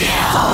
Yeah.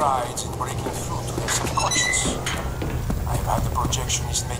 Strides in breaking through to their subconscious. I have had the projectionist may